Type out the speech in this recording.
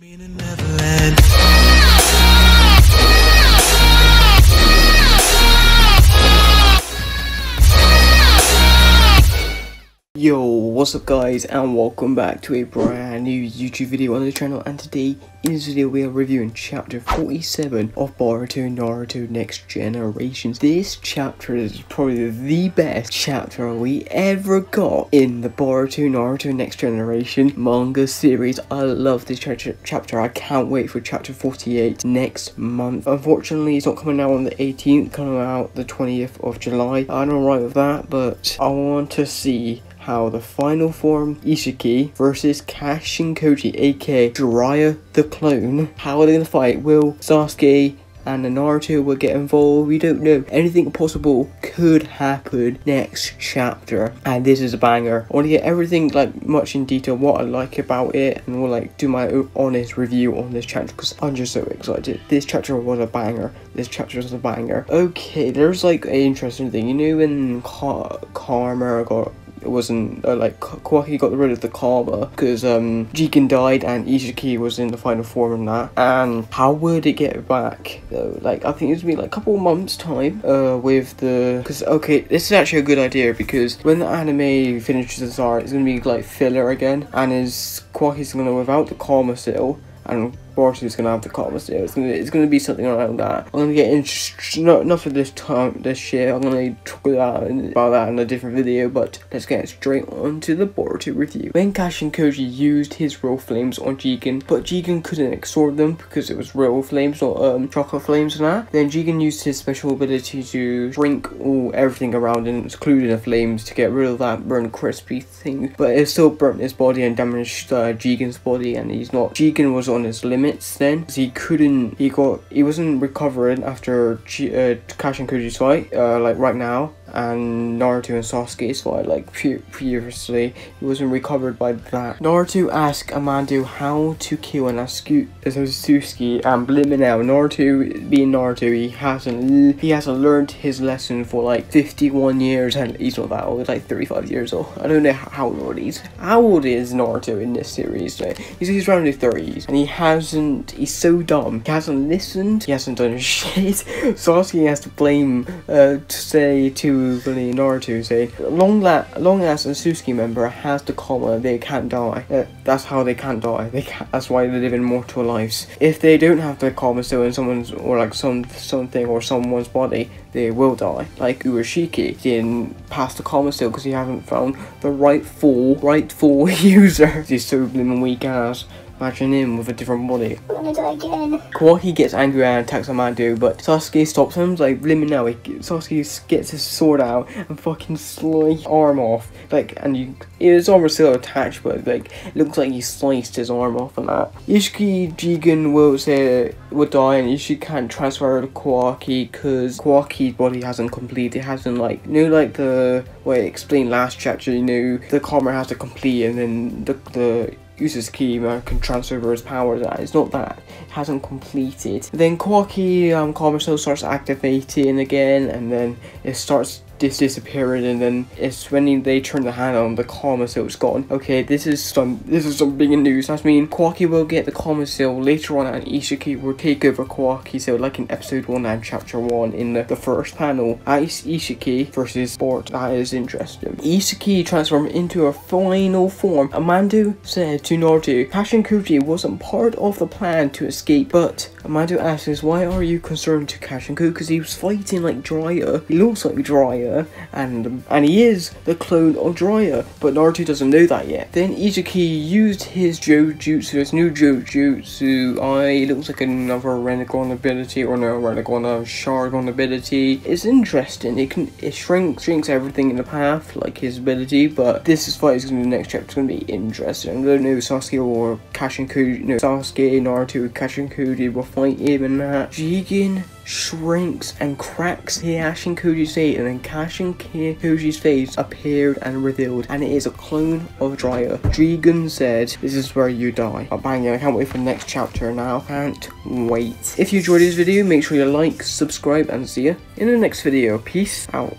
me to Yo, what's up guys and welcome back to a brand new YouTube video on the channel and today in this video we are reviewing chapter 47 of Boruto Naruto Next Generations. This chapter is probably the best chapter we ever got in the Boruto Naruto Next Generation manga series. I love this chapter, chapter. I can't wait for chapter 48 next month. Unfortunately it's not coming out on the 18th, coming out the 20th of July. I'm alright with that but I want to see how the final form Isshiki versus Kashin Koji, aka Jiraiya the clone, how are they gonna fight? Will Sasuke and Naruto will get involved? We don't know. Anything possible could happen next chapter, and this is a banger. I want to get everything like much in detail, what I like about it, and we'll like do my honest review on this chapter because I'm just so excited. This chapter was a banger. This chapter was a banger. Okay, there's like an interesting thing. You know when Ka- Karma got it wasn't uh, like Kawaki got rid of the karma because um Jigen died and Isshiki was in the final form in that. And how would it get back though? Like I think it's gonna be like a couple months time uh with the because okay this is actually a good idea because when the anime finishes its art it's gonna be like filler again and is Kawaki's gonna without the karma seal and Boruto's gonna have the still. It's gonna it's gonna be something around that. I'm gonna get into not enough for this time this shit. I'm gonna talk about about that in a different video. But let's get straight on to the Boruto review. When Kashin Koji used his real flames on Jigen, but Jigen couldn't absorb them because it was real flames, not um chakra flames and that. Then Jigen used his special ability to shrink all everything around him, including the flames, to get rid of that burn crispy thing. But it still burnt his body and damaged uh, Jigen's body, and he's not. Jigen was on his limit limits then. He couldn't he got he wasn't recovering after uh, Kashin Koji's fight uh, like right now and Naruto and Sasuke's fight like previously. He wasn't recovered by that. Naruto asked Amado how to kill an Asku Sasuke and believe me now Naruto being Naruto he hasn't he hasn't learned his lesson for like 51 years and he's not that old like 35 years old? I don't know how old he's how old is Naruto in this series? Like, he's, he's around the 30s and he hasn't he's so dumb. He hasn't listened he hasn't done shit. Sasuke has to blame uh to say to really Naruto say long la- long as a Otsutsuki member has the karma they can't die. Uh, that's how they can't die. They can't that's why they live immortal lives. If they don't have the karma seal in someone's or like some something or someone's body they will die. Like Urashiki didn't pass the karma seal because he hasn't found the rightful rightful user. He's so blimmin' weak ass Imagine him with a different body. I'm gonna die again. Kawaki gets angry and attacks Amado, but Sasuke stops him. Like, limit now, he, Sasuke gets his sword out and fucking slice arm off. Like, and you, his arm is still attached, but like, it looks like he sliced his arm off and that. Isshiki Jigen will say will die, and Isshiki can't transfer to Kawaki because Kawaki's body hasn't completed. It hasn't like, you know, like the way I explained last chapter. You know, the karma has to complete, and then the the uses Kima can transfer his powers and it's not that it hasn't completed. Then Kawaki um Karma starts activating again and then it starts dis disappearing and then it's when they turn the hand on the karma is gone. Okay this is some this is some big news. That means Kawaki will get the karma seal later on and Isshiki will take over Kawaki so like in episode 1 and chapter 1 in the, the first panel. Ice Isshiki versus Bort that is interesting. Isshiki transformed into a final form. Amado said to Naruto Kashin Koji wasn't part of the plan to escape but Amado asks why are you concerned to Kashin Koji because he was fighting like Jiraiya he looks like Jiraiya and and he is the clone of Jiraiya, but Naruto doesn't know that yet. Then Isshiki used his Dojutsu, his new Dojutsu. I looks like another Rinnegan ability or no Rinnegan a Sharingan ability. It's interesting. It can it shrinks shrinks everything in the path like his ability, but this is fight is gonna be the next chapter. It's gonna be interesting. I don't know Sasuke or Kashin Koji. No Sasuke, Naruto, Kashin Koji will fight him that. Jigen shrinks and cracks Kashin Koji's face and then Kashin Koji's face appeared and revealed and it is a clone of Jiraiya. Jigen said, this is where you die. Oh, bang, I can't wait for the next chapter now. Can't wait. If you enjoyed this video, make sure you like, subscribe and see you in the next video. Peace out.